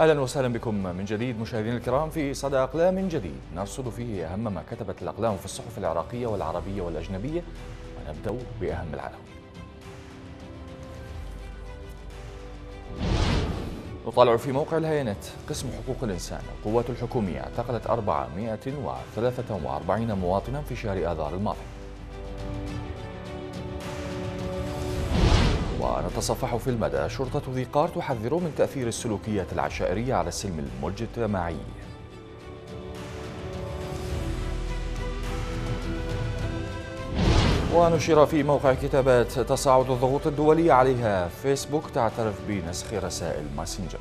أهلا وسهلا بكم من جديد مشاهدينا الكرام في صدى أقلام جديد. نرصد فيه أهم ما كتبت الأقلام في الصحف العراقية والعربية والأجنبية ونبدأ بأهم العناوين. نطالع في موقع الهينت قسم حقوق الإنسان القوات الحكومية اعتقلت 443 مواطنا في شهر آذار الماضي. ونتصفح في المدى. شرطة ذي قار تحذر من تأثير السلوكيات العشائرية على السلم المجتمعي. ونشر في موقع كتابات تصاعد الضغوط الدولية عليها. فيسبوك تعترف بنسخ رسائل ماسنجر.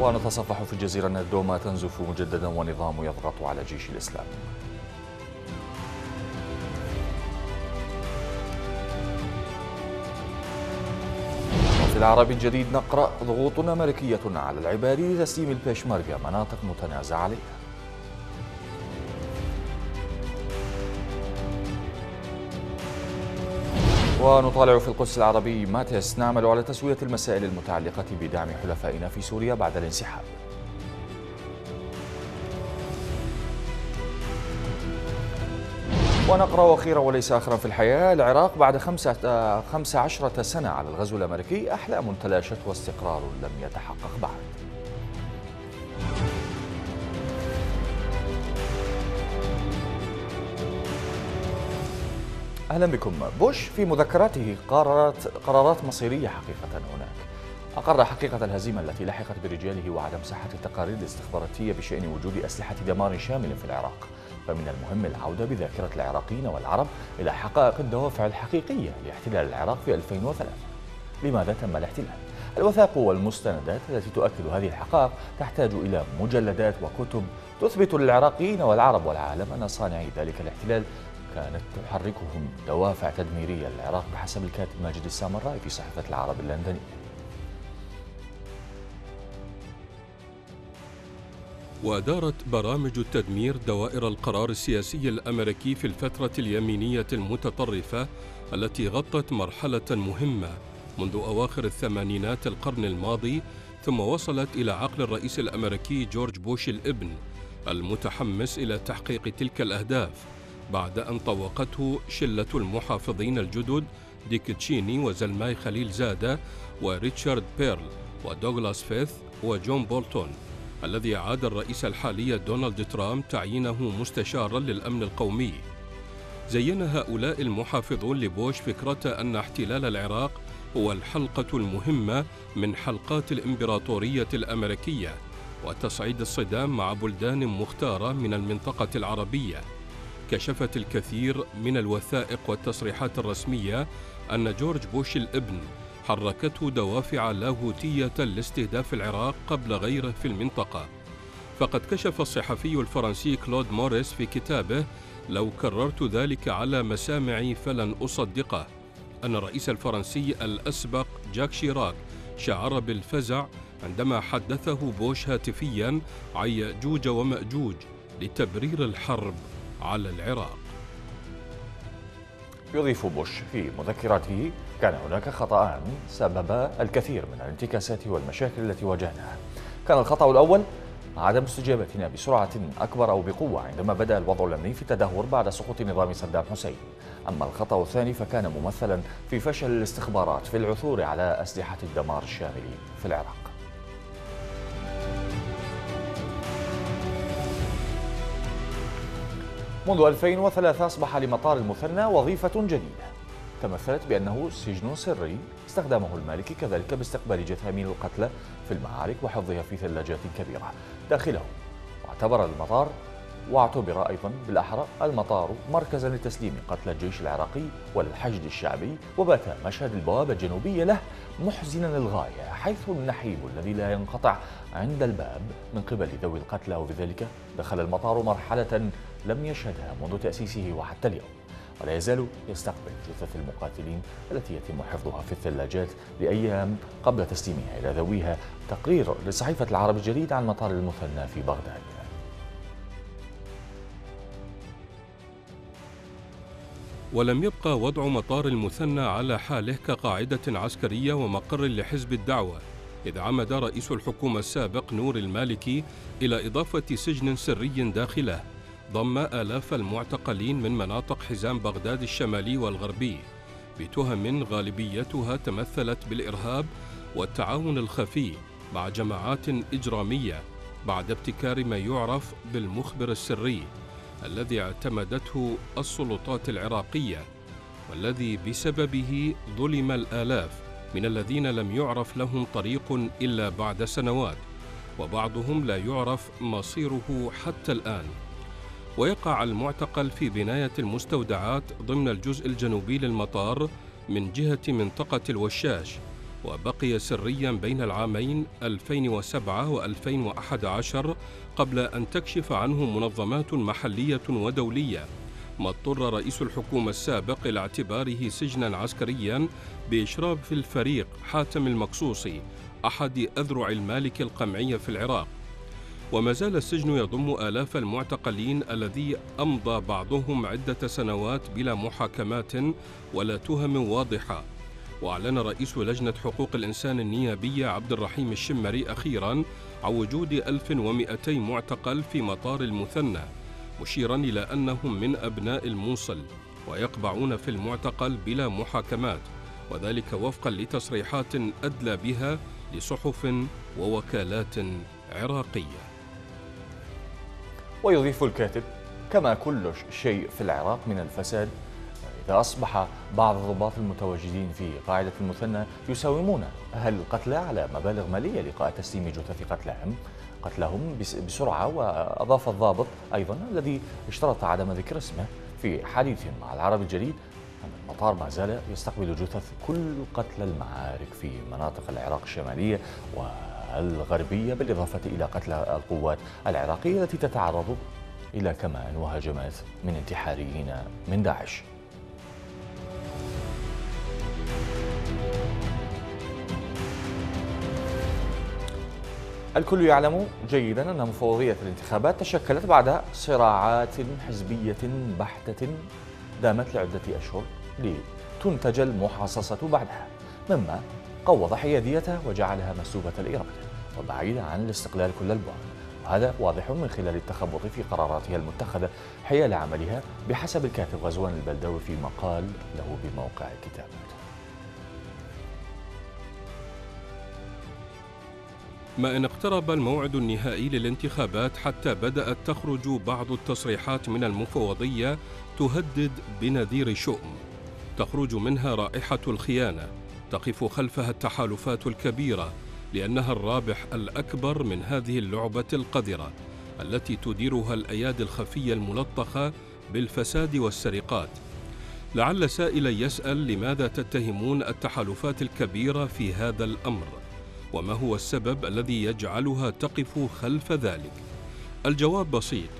ونتصفح في الجزيرة أن الدوما تنزف مجددا ونظام يضغط على جيش الإسلام. العربي الجديد نقرأ ضغوط أمريكية على العباد لتسليم البيشمركة مناطق متنازع عليها. ونطالع في القدس العربي ماتيس نعمل على تسوية المسائل المتعلقة بدعم حلفائنا في سوريا بعد الانسحاب. ونقرأ أخيرا وليس آخرا في الحياة. العراق بعد خمسة, خمسة عشرة سنة على الغزو الأمريكي أحلام تلاشت واستقرار لم يتحقق بعد. أهلا بكم. بوش في مذكراته قرارات قرارات مصيرية حقيقة هناك. أقر حقيقة الهزيمة التي لحقت برجاله وعدم صحة التقارير الاستخباراتية بشأن وجود أسلحة دمار شامل في العراق. فمن المهم العودة بذاكرة العراقيين والعرب إلى حقائق الدوافع الحقيقية لاحتلال العراق في 2003 لماذا تم الاحتلال؟ الوثائق والمستندات التي تؤكد هذه الحقائق تحتاج إلى مجلدات وكتب تثبت للعراقيين والعرب والعالم أن صانعي ذلك الاحتلال كانت تحركهم دوافع تدميرية للعراق بحسب الكاتب ماجد السامرائي في صحيفة العرب اللندنية. ودارت برامج التدمير دوائر القرار السياسي الأمريكي في الفترة اليمينية المتطرفة التي غطت مرحلة مهمة. منذ أواخر الثمانينات القرن الماضي ثم وصلت إلى عقل الرئيس الأمريكي جورج بوش الإبن المتحمس إلى تحقيق تلك الأهداف بعد أن طوقته شلة المحافظين الجدد ديك تشيني وزلماي خليل زادة وريتشارد بيرل ودوغلاس فيث وجون بولتون. الذي عاد الرئيس الحالي دونالد ترامب تعيينه مستشارا للأمن القومي. زين هؤلاء المحافظون لبوش فكرة أن احتلال العراق هو الحلقة المهمة من حلقات الإمبراطورية الأمريكية وتصعيد الصدام مع بلدان مختارة من المنطقة العربية. كشفت الكثير من الوثائق والتصريحات الرسمية أن جورج بوش الابن حركته دوافع لاهوتية لاستهداف العراق قبل غيره في المنطقة. فقد كشف الصحفي الفرنسي كلود موريس في كتابه لو كررت ذلك على مسامعي فلن أصدقه أن الرئيس الفرنسي الأسبق جاك شيراك شعر بالفزع عندما حدثه بوش هاتفيا عن يأجوج ومأجوج لتبرير الحرب على العراق. يضيف بوش في مذكراته كان هناك خطأان سبب الكثير من الانتكاسات والمشاكل التي واجهناها. كان الخطأ الأول عدم استجابتنا بسرعة أكبر أو بقوة عندما بدأ الوضع الأمني في التدهور بعد سقوط نظام صدام حسين. أما الخطأ الثاني فكان ممثلا في فشل الاستخبارات في العثور على أسلحة الدمار الشامل في العراق. منذ 2003 أصبح لمطار المثنى وظيفة جديدة. تمثلت بأنه سجن سري استخدمه المالكي كذلك باستقبال جثامين القتلى في المعارك وحفظها في ثلاجات كبيرة داخله. واعتبر المطار واعتبر أيضا بالأحرى المطار مركزا لتسليم قتلى الجيش العراقي والحشد الشعبي وبات مشهد البوابة الجنوبية له محزنا للغاية حيث النحيب الذي لا ينقطع عند الباب من قبل ذوي القتلى وبذلك دخل المطار مرحلة لم يشهدها منذ تأسيسه وحتى اليوم ولا يزال يستقبل جثث المقاتلين التي يتم حفظها في الثلاجات لأيام قبل تسليمها إلى ذويها تقرير لصحيفة العرب الجديد عن مطار المثنى في بغداد. ولم يبقى وضع مطار المثنى على حاله كقاعدة عسكرية ومقر لحزب الدعوة إذ عمد رئيس الحكومة السابق نور المالكي إلى إضافة سجن سري داخله. ضم آلاف المعتقلين من مناطق حزام بغداد الشمالي والغربي بتهم غالبيتها تمثلت بالإرهاب والتعاون الخفي مع جماعات إجرامية بعد ابتكار ما يعرف بالمخبر السري الذي اعتمدته السلطات العراقية والذي بسببه ظلم الآلاف من الذين لم يعرف لهم طريق إلا بعد سنوات وبعضهم لا يعرف مصيره حتى الآن. ويقع المعتقل في بناية المستودعات ضمن الجزء الجنوبي للمطار من جهة منطقة الوشاش وبقي سريا بين العامين 2007 و2011 قبل أن تكشف عنه منظمات محلية ودولية. ما اضطر رئيس الحكومة السابق إلى اعتباره سجنا عسكريا بإشراف الفريق حاتم المقصوصي أحد أذرع المالك القمعية في العراق. وما زال السجن يضم آلاف المعتقلين الذي أمضى بعضهم عدة سنوات بلا محاكمات ولا تهم واضحة. وأعلن رئيس لجنة حقوق الإنسان النيابية عبد الرحيم الشمري أخيرا عن وجود 1200 معتقل في مطار المثنى مشيرا إلى أنهم من أبناء الموصل ويقبعون في المعتقل بلا محاكمات وذلك وفقا لتصريحات أدلى بها لصحف ووكالات عراقية. ويضيف الكاتب كما كل شيء في العراق من الفساد. إذا أصبح بعض الضباط المتواجدين في قاعدة المثنى يساومون أهل القتلى على مبالغ مالية لقاء تسليم جثث قتلاهم قتلهم بسرعة وأضاف الضابط أيضا الذي اشترط عدم ذكر اسمه في حديث مع العرب الجديد أن المطار ما زال يستقبل جثث كل قتلى المعارك في مناطق العراق الشمالية والغربية بالإضافة إلى قتل القوات العراقية التي تتعرض إلى كمان وهجمات من انتحاريين من داعش. الكل يعلم جيدا أن مفوضية الانتخابات تشكلت بعد صراعات حزبية بحتة دامت لعدة أشهر لتنتج المحاصصة بعدها مما قوض حياديتها وجعلها مسلوبة الإرادة وبعيدة عن الاستقلال كل البعد. وهذا واضح من خلال التخبط في قراراتها المتخذة حيال عملها بحسب الكاتب غزوان البلداوي في مقال له بموقع الكتابات ما إن اقترب الموعد النهائي للانتخابات حتى بدأت تخرج بعض التصريحات من المفوضية تهدد بنذير شؤم. تخرج منها رائحة الخيانة. تقف خلفها التحالفات الكبيرة لأنها الرابح الأكبر من هذه اللعبة القذرة التي تديرها الأيادي الخفية الملطخة بالفساد والسرقات. لعل سائلا يسأل لماذا تتهمون التحالفات الكبيرة في هذا الأمر؟ وما هو السبب الذي يجعلها تقف خلف ذلك؟ الجواب بسيط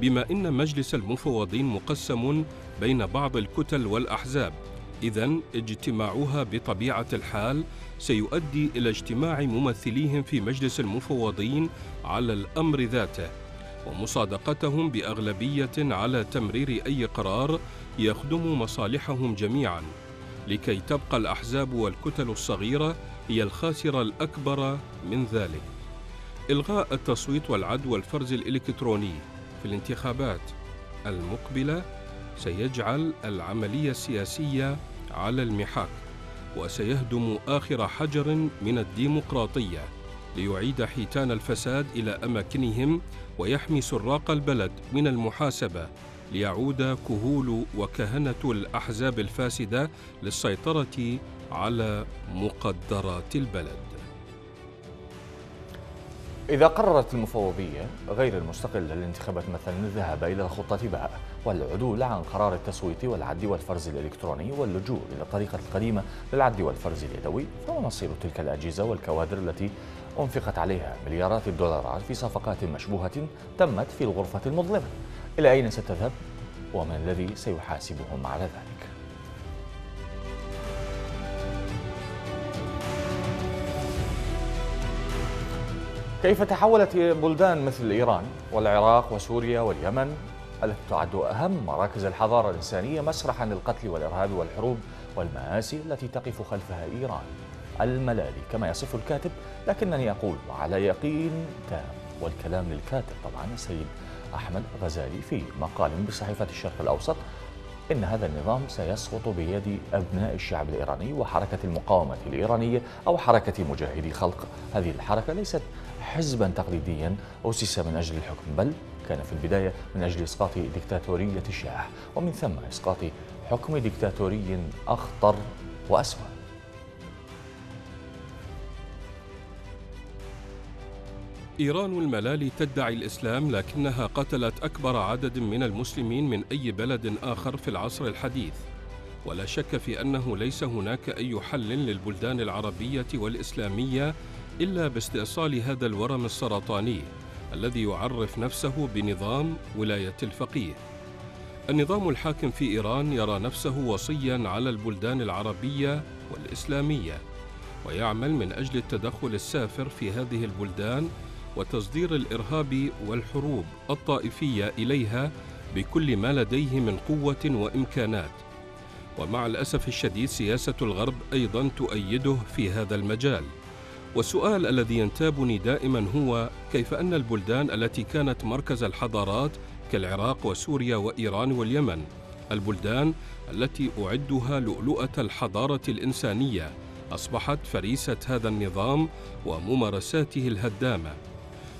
بما إن مجلس المفوضين مقسم بين بعض الكتل والأحزاب اذا اجتماعها بطبيعة الحال سيؤدي إلى اجتماع ممثليهم في مجلس المفوضين على الأمر ذاته ومصادقتهم بأغلبية على تمرير أي قرار يخدم مصالحهم جميعا لكي تبقى الأحزاب والكتل الصغيرة هي الخاسرة الأكبر من ذلك. إلغاء التصويت والعد والفرز الإلكتروني في الانتخابات المقبلة سيجعل العملية السياسية على المحك وسيهدم آخر حجر من الديمقراطية ليعيد حيتان الفساد إلى أماكنهم ويحمي سراق البلد من المحاسبة ليعود كهول وكهنة الأحزاب الفاسدة للسيطرة على مقدرات البلد. إذا قررت المفوضية غير المستقلة للانتخابات مثلا الذهاب إلى الخطة باء والعدول عن قرار التصويت والعد والفرز الإلكتروني واللجوء إلى الطريقة القديمة للعد والفرز اليدوي فما مصير تلك الأجهزة والكوادر التي أنفقت عليها مليارات الدولارات في صفقات مشبوهة تمت في الغرفة المظلمة. إلى أين ستذهب؟ ومن الذي سيحاسبهم على ذلك؟ كيف تحولت بلدان مثل إيران والعراق وسوريا واليمن التي تعد أهم مراكز الحضارة الإنسانية مسرحا للقتل والإرهاب والحروب والمآسي التي تقف خلفها إيران. الملالي كما يصف الكاتب لكنني أقول وعلى يقين تام والكلام للكاتب طبعا السيد أحمد غزالي في مقال بصحيفة الشرق الأوسط. إن هذا النظام سيسقط بيد أبناء الشعب الإيراني وحركة المقاومة الإيرانية أو حركة مجاهدي خلق. هذه الحركة ليست حزبا تقليديا أسس من أجل الحكم بل كان في البداية من أجل إسقاط ديكتاتورية الشاه ومن ثم إسقاط حكم ديكتاتوري أخطر وأسوأ. إيران الملالي تدعي الإسلام لكنها قتلت أكبر عدد من المسلمين من أي بلد آخر في العصر الحديث. ولا شك في أنه ليس هناك أي حل للبلدان العربية والإسلامية إلا باستئصال هذا الورم السرطاني. الذي يعرف نفسه بنظام ولاية الفقيه. النظام الحاكم في إيران يرى نفسه وصيا على البلدان العربية والإسلامية ويعمل من أجل التدخل السافر في هذه البلدان وتصدير الإرهاب والحروب الطائفية إليها بكل ما لديه من قوة وإمكانات. ومع الأسف الشديد سياسة الغرب أيضا تؤيده في هذا المجال. والسؤال الذي ينتابني دائما هو كيف أن البلدان التي كانت مركز الحضارات كالعراق وسوريا وإيران واليمن البلدان التي أعدها لؤلؤة الحضارة الإنسانية أصبحت فريسة هذا النظام وممارساته الهدامة.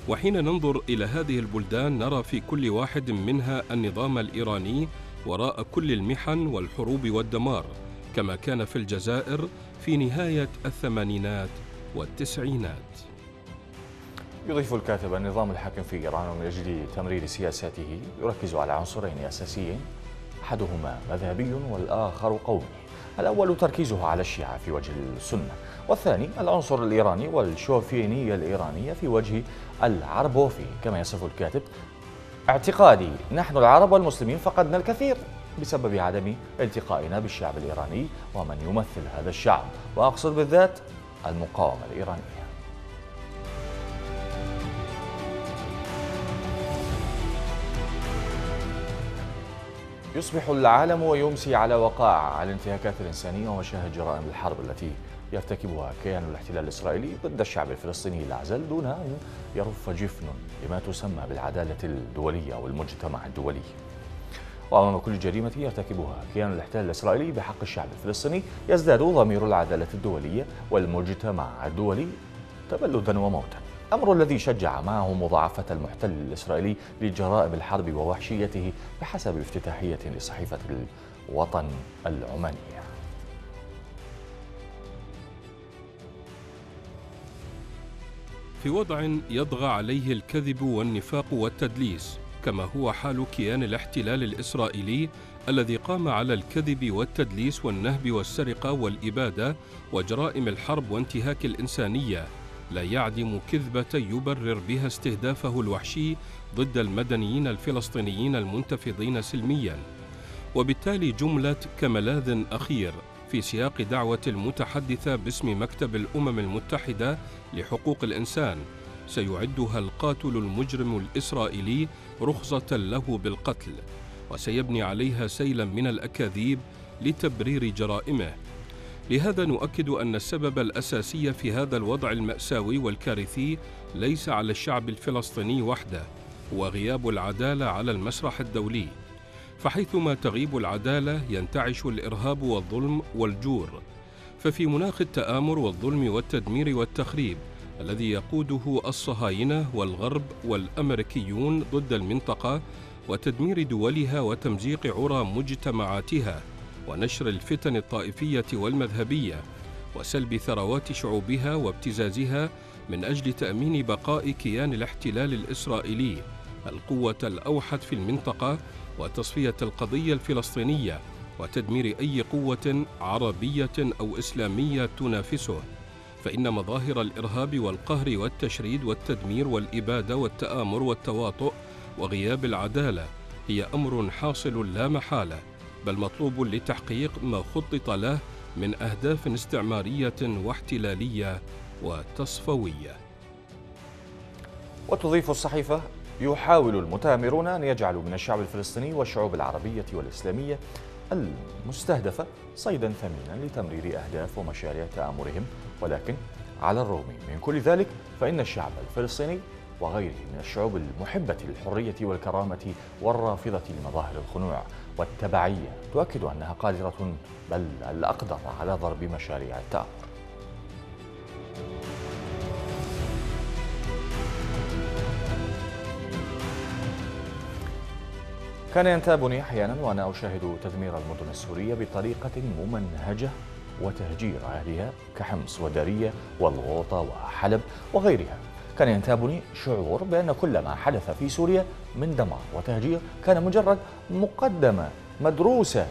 وحين ننظر إلى هذه البلدان نرى في كل واحد منها النظام الإيراني وراء كل المحن والحروب والدمار كما كان في الجزائر في نهاية الثمانينات. والتسعينات. يضيف الكاتب النظام الحاكم في إيران من أجل تمرير سياساته يركز على عنصرين أساسيين أحدهما مذهبي والآخر قومي. الأول تركيزه على الشيعة في وجه السنة والثاني العنصر الإيراني والشوفينية الإيرانية في وجه العربوفي. كما يصف الكاتب اعتقادي نحن العرب والمسلمين فقدنا الكثير بسبب عدم التقائنا بالشعب الإيراني ومن يمثل هذا الشعب. وأقصد بالذات المقاومة الإيرانية. يصبح العالم ويمسي على وقائع الانتهاكات الإنسانية ومشاهد جرائم الحرب التي يرتكبها كيان الاحتلال الإسرائيلي ضد الشعب الفلسطيني الأعزل دون أن يرف جفن لما تسمى بالعدالة الدولية أو المجتمع الدولي. وأمام كل جريمة يرتكبها كيان الاحتلال الإسرائيلي بحق الشعب الفلسطيني يزداد ضمير العدالة الدولية والمجتمع الدولي تبلدا وموتا. أمر الذي شجع معه مضاعفة المحتل الإسرائيلي لجرائم الحرب ووحشيته بحسب افتتاحية لصحيفة الوطن العمانية. في وضع يطغى عليه الكذب والنفاق والتدليس كما هو حال كيان الاحتلال الإسرائيلي الذي قام على الكذب والتدليس والنهب والسرقة والإبادة وجرائم الحرب وانتهاك الإنسانية. لا يعدم كذبه يبرر بها استهدافه الوحشي ضد المدنيين الفلسطينيين المنتفضين سلميا. وبالتالي جملة كملاذ أخير في سياق دعوة المتحدثة باسم مكتب الأمم المتحدة لحقوق الإنسان. سيعدها القاتل المجرم الإسرائيلي رخصة له بالقتل وسيبني عليها سيلا من الأكاذيب لتبرير جرائمه. لهذا نؤكد أن السبب الأساسي في هذا الوضع المأساوي والكارثي ليس على الشعب الفلسطيني وحده هو غياب العدالة على المسرح الدولي. فحيثما تغيب العدالة ينتعش الإرهاب والظلم والجور. ففي مناخ التآمر والظلم والتدمير والتخريب الذي يقوده الصهاينة والغرب والأمريكيون ضد المنطقة وتدمير دولها وتمزيق عرى مجتمعاتها ونشر الفتن الطائفية والمذهبية وسلب ثروات شعوبها وابتزازها من أجل تأمين بقاء كيان الاحتلال الإسرائيلي القوة الأوحد في المنطقة وتصفية القضية الفلسطينية وتدمير أي قوة عربية أو إسلامية تنافسه. فإن مظاهر الإرهاب والقهر والتشريد والتدمير والإبادة والتآمر والتواطؤ وغياب العدالة هي أمر حاصل لا محالة بل مطلوب لتحقيق ما خطط له من أهداف استعمارية واحتلالية وتصفوية. وتضيف الصحيفة يحاول المتآمرون أن يجعلوا من الشعب الفلسطيني والشعوب العربية والإسلامية المستهدفة صيدا ثمينا لتمرير أهداف ومشاريع تآمرهم ولكن على الرغم من كل ذلك فإن الشعب الفلسطيني وغيره من الشعوب المحبة للحرية والكرامة والرافضة لمظاهر الخنوع والتبعية تؤكد أنها قادرة بل الأقدر على ضرب مشاريع التآمر كان ينتابني أحيانا وأنا أشاهد تدمير المدن السورية بطريقة ممنهجة وتهجير أهلها كحمص ودارية والغوطة وحلب وغيرها. كان ينتابني شعور بأن كل ما حدث في سوريا من دمار وتهجير كان مجرد مقدمة مدروسة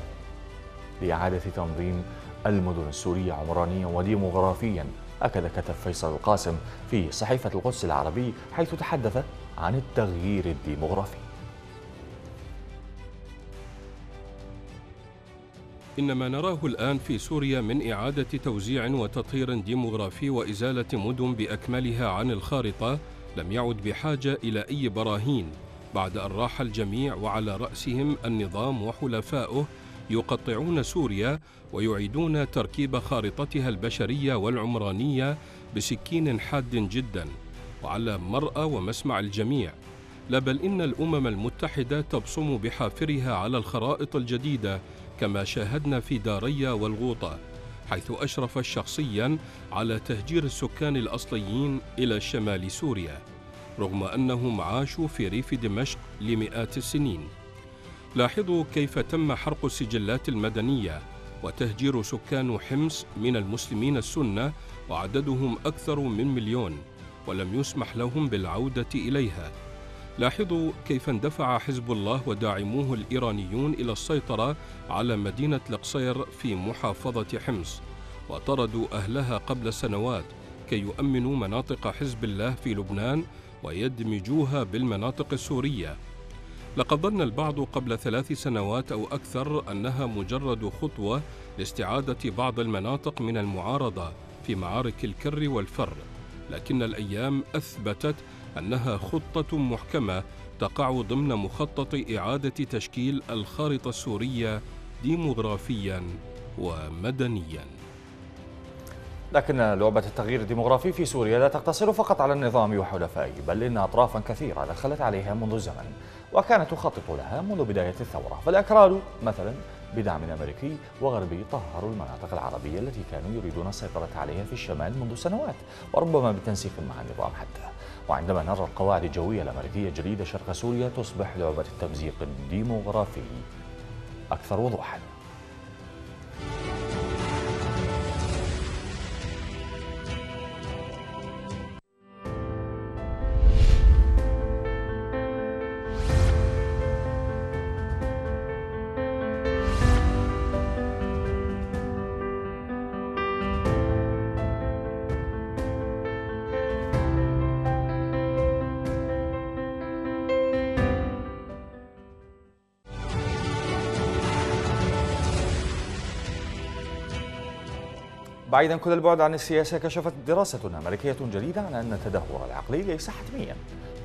لإعادة تنظيم المدن السورية عمرانيا وديموغرافيا. هكذا كتب فيصل القاسم في صحيفة القدس العربي حيث تحدث عن التغيير الديموغرافي. إن ما نراه الآن في سوريا من إعادة توزيع وتطهير ديموغرافي وإزالة مدن بأكملها عن الخارطة لم يعد بحاجة إلى أي براهين بعد أن راح الجميع وعلى رأسهم النظام وحلفائه يقطعون سوريا ويعيدون تركيب خارطتها البشرية والعمرانية بسكين حاد جدا وعلى مرأى ومسمع الجميع. لا بل إن الأمم المتحدة تبصم بحافرها على الخرائط الجديدة كما شاهدنا في داريا والغوطة حيث أشرف شخصيا على تهجير السكان الأصليين إلى شمال سوريا رغم أنهم عاشوا في ريف دمشق لمئات السنين. لاحظوا كيف تم حرق السجلات المدنية وتهجير سكان حمص من المسلمين السنة وعددهم أكثر من مليون ولم يسمح لهم بالعودة إليها. لاحظوا كيف اندفع حزب الله وداعموه الإيرانيون إلى السيطرة على مدينة القصير في محافظة حمص. وطردوا أهلها قبل سنوات كي يؤمنوا مناطق حزب الله في لبنان ويدمجوها بالمناطق السورية. لقد ظن البعض قبل ثلاث سنوات أو أكثر أنها مجرد خطوة لاستعادة بعض المناطق من المعارضة في معارك الكر والفر لكن الأيام أثبتت أنها خطة محكمة تقع ضمن مخطط إعادة تشكيل الخارطة السورية ديموغرافيا ومدنيا. لكن لعبة التغيير الديمغرافي في سوريا لا تقتصر فقط على النظام وحلفائه بل إن أطرافا كثيرة دخلت عليها منذ زمن وكانت تخطط لها منذ بداية الثورة. فالأكراد مثلا بدعم أمريكي وغربي طهروا المناطق العربية التي كانوا يريدون السيطرة عليها في الشمال منذ سنوات وربما بالتنسيق مع النظام حتى. وعندما نرى القواعد الجوية الأمريكية الجديدة شرق سوريا تصبح لعبة التمزيق الديموغرافي أكثر وضوحاً. بعيدا كل البعد عن السياسة كشفت دراسة أمريكية جديدة عن أن التدهور العقلي ليس حتميا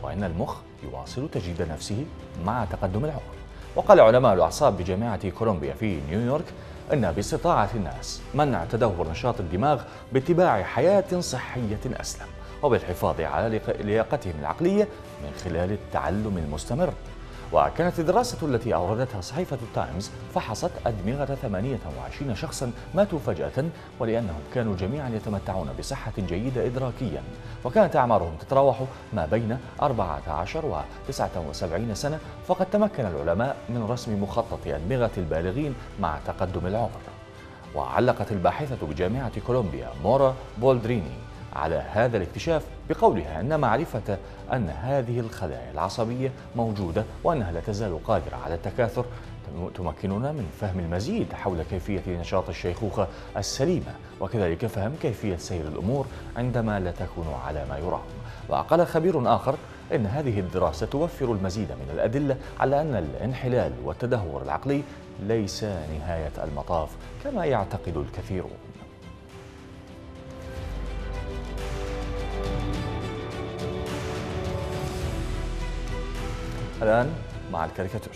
وأن المخ يواصل تجديد نفسه مع تقدم العمر وقال علماء الأعصاب بجامعة كولومبيا في نيويورك أن باستطاعة الناس منع تدهور نشاط الدماغ باتباع حياة صحية أسلم وبالحفاظ على لياقتهم العقلية من خلال التعلم المستمر. وكانت الدراسة التي أوردتها صحيفة التايمز فحصت أدمغة 28 شخصا ماتوا فجأة ولأنهم كانوا جميعا يتمتعون بصحة جيدة إدراكيا. وكانت أعمارهم تتراوح ما بين 14 و 79 سنة فقد تمكن العلماء من رسم مخطط أدمغة البالغين مع تقدم العمر. وعلقت الباحثة بجامعة كولومبيا مورا بولدريني. على هذا الاكتشاف بقولها أن معرفة أن هذه الخلايا العصبية موجودة وأنها لا تزال قادرة على التكاثر تمكننا من فهم المزيد حول كيفية نشاط الشيخوخة السليمة وكذلك فهم كيفية سير الأمور عندما لا تكون على ما يرام. وقال خبير آخر إن هذه الدراسة توفر المزيد من الأدلة على أن الانحلال والتدهور العقلي ليس نهاية المطاف كما يعتقد الكثيرون. الآن مع الكاريكاتير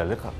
ระลึกครับ